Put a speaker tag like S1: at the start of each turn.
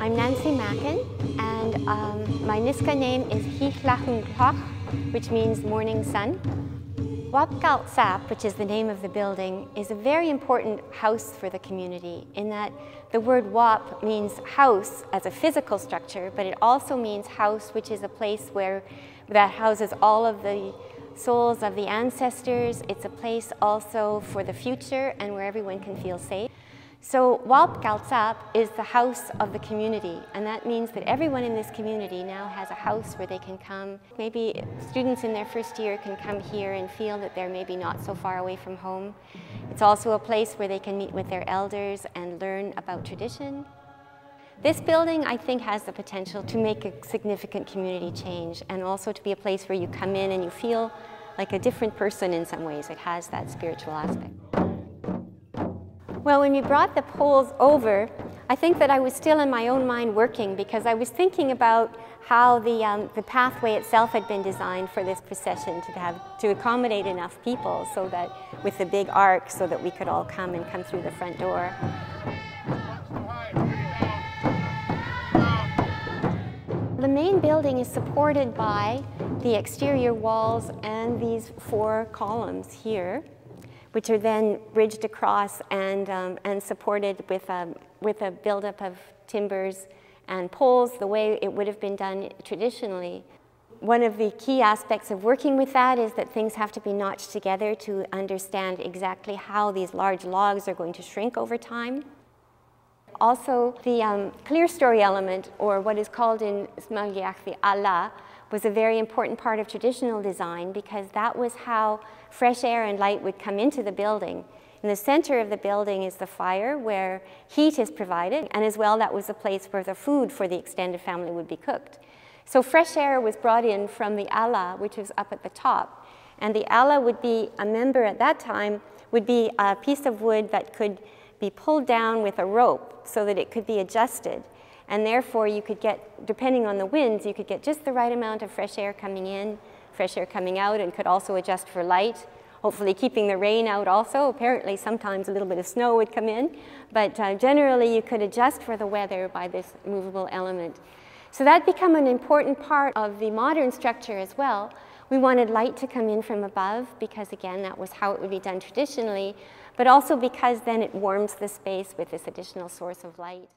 S1: I'm Nancy Mackin, and um, my Nisga'a name is Hichlachun which means morning sun. Wap Galt Sap, which is the name of the building, is a very important house for the community in that the word Wap means house as a physical structure, but it also means house, which is a place where that houses all of the souls of the ancestors. It's a place also for the future and where everyone can feel safe. So Walp Galtsap is the house of the community, and that means that everyone in this community now has a house where they can come. Maybe students in their first year can come here and feel that they're maybe not so far away from home. It's also a place where they can meet with their elders and learn about tradition. This building, I think, has the potential to make a significant community change and also to be a place where you come in and you feel like a different person in some ways. It has that spiritual aspect. Well, when we brought the poles over, I think that I was still in my own mind working because I was thinking about how the, um, the pathway itself had been designed for this procession to have to accommodate enough people so that with the big arc so that we could all come and come through the front door. The main building is supported by the exterior walls and these four columns here which are then bridged across and, um, and supported with a, with a buildup of timbers and poles the way it would have been done traditionally. One of the key aspects of working with that is that things have to be notched together to understand exactly how these large logs are going to shrink over time. Also, the um, clerestory element, or what is called in Sm'algyax the Allah, was a very important part of traditional design because that was how fresh air and light would come into the building. In the center of the building is the fire where heat is provided, and as well that was a place where the food for the extended family would be cooked. So fresh air was brought in from the Allah, which was up at the top. And the Allah would be, a member at that time, would be a piece of wood that could be pulled down with a rope so that it could be adjusted. And therefore, you could get, depending on the winds, you could get just the right amount of fresh air coming in, fresh air coming out, and could also adjust for light. Hopefully keeping the rain out also. Apparently sometimes a little bit of snow would come in, but uh, generally you could adjust for the weather by this movable element. So that became an important part of the modern structure as well. We wanted light to come in from above because again, that was how it would be done traditionally, but also because then it warms the space with this additional source of light.